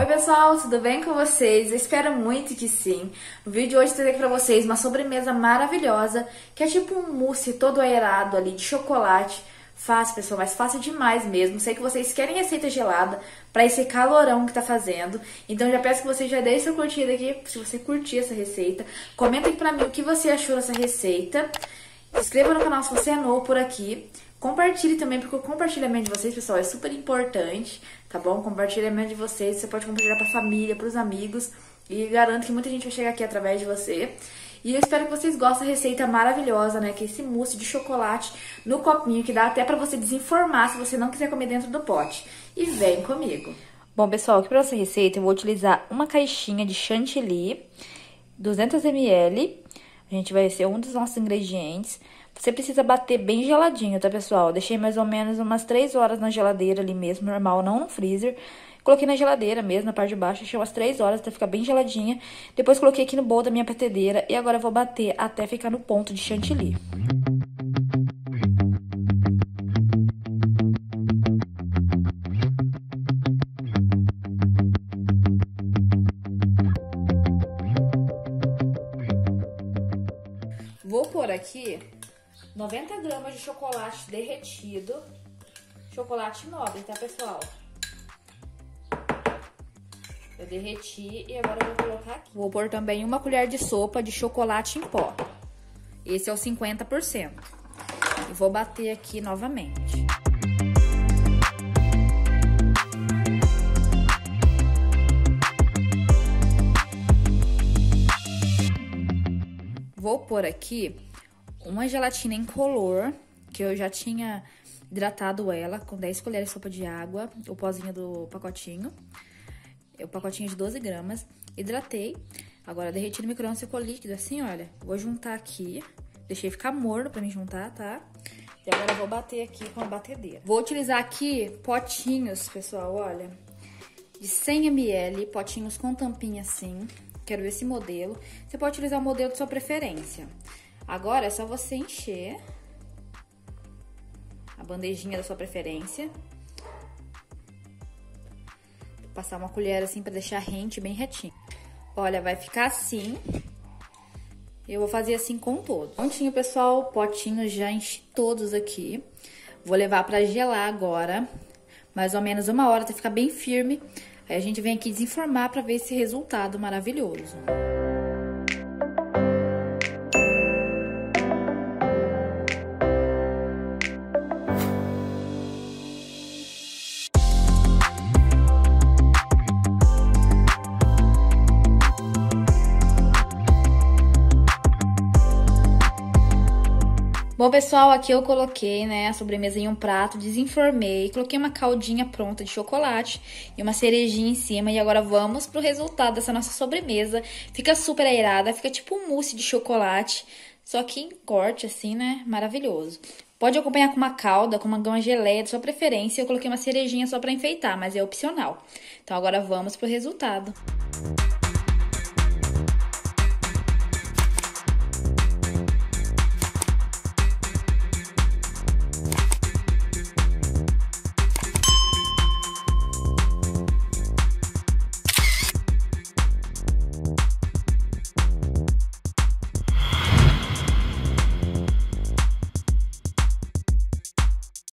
Oi pessoal, tudo bem com vocês? Eu espero muito que sim. No vídeo de hoje aqui pra vocês uma sobremesa maravilhosa, que é tipo um mousse todo aerado ali de chocolate. Fácil, pessoal, mas fácil demais mesmo. Sei que vocês querem receita gelada para esse calorão que tá fazendo. Então já peço que você já deixe sua curtida aqui, se você curtir essa receita. Comenta aqui pra mim o que você achou dessa receita. Se inscreva no canal se você é novo por aqui. Compartilhe também, porque o compartilhamento de vocês, pessoal, é super importante, tá bom? Compartilhamento de vocês, você pode compartilhar pra família, pros amigos. E garanto que muita gente vai chegar aqui através de você. E eu espero que vocês gostem da receita maravilhosa, né? Que é esse mousse de chocolate no copinho, que dá até pra você desenformar se você não quiser comer dentro do pote. E vem comigo! Bom, pessoal, aqui pra essa receita eu vou utilizar uma caixinha de chantilly, 200ml. A gente vai ser um dos nossos ingredientes. Você precisa bater bem geladinho, tá, pessoal? Deixei mais ou menos umas 3 horas na geladeira ali mesmo, normal, não no freezer. Coloquei na geladeira mesmo, na parte de baixo, deixei umas 3 horas até ficar bem geladinha. Depois coloquei aqui no bowl da minha batedeira e agora vou bater até ficar no ponto de chantilly. Vou pôr aqui 90 gramas de chocolate derretido. Chocolate nobre, tá, pessoal? Eu derreti e agora eu vou colocar aqui. Vou pôr também uma colher de sopa de chocolate em pó. Esse é o 50%. E vou bater aqui novamente. Vou pôr aqui uma gelatina incolor, que eu já tinha hidratado ela com 10 colheres de sopa de água, o pozinho do pacotinho o pacotinho de 12 gramas, hidratei. Agora, derreti no micro-ondas, ficou líquido assim, olha. Vou juntar aqui, deixei ficar morno pra me juntar, tá? E agora vou bater aqui com a batedeira. Vou utilizar aqui potinhos, pessoal, olha, de 100 ml, potinhos com tampinha assim. Quero esse modelo. Você pode utilizar o modelo de sua preferência. Agora é só você encher a bandejinha da sua preferência passar uma colher assim pra deixar rente bem retinho. Olha, vai ficar assim. Eu vou fazer assim com todo. Prontinho, pessoal, potinho já enchi todos aqui. Vou levar pra gelar agora, mais ou menos uma hora até ficar bem firme. A gente vem aqui desenformar pra ver esse resultado maravilhoso. Bom, pessoal, aqui eu coloquei, né, a sobremesa em um prato, desenformei, coloquei uma caldinha pronta de chocolate e uma cerejinha em cima. E agora vamos pro resultado dessa nossa sobremesa. Fica super aerada, fica tipo um mousse de chocolate, só que em corte, assim, né, maravilhoso. Pode acompanhar com uma calda, com uma geleia de sua preferência. Eu coloquei uma cerejinha só pra enfeitar, mas é opcional. Então agora vamos pro resultado. Música